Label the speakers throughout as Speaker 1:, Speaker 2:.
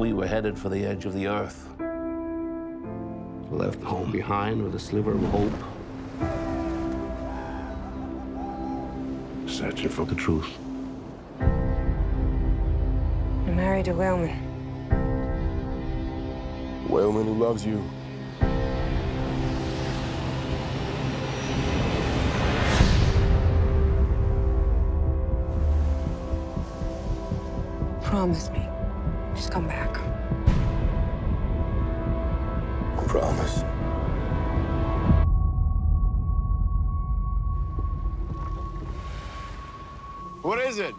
Speaker 1: we were headed for the edge of the earth. Left home behind with a sliver of hope. Searching for the truth.
Speaker 2: You're married to Whaleman.
Speaker 3: Whaleman who loves you.
Speaker 2: Promise me. Just come back.
Speaker 3: Promise. What is it?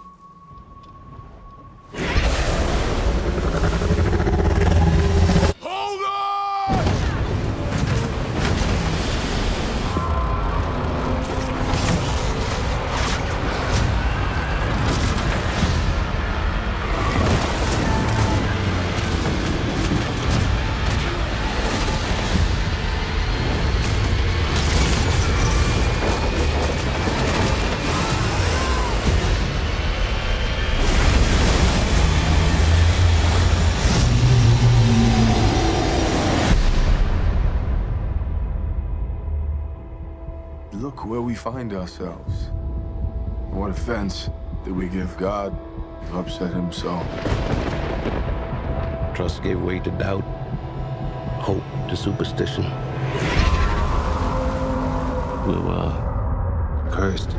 Speaker 3: Look where we find ourselves. What offense did we give God to upset himself?
Speaker 1: Trust gave way to doubt, hope to superstition. We were cursed.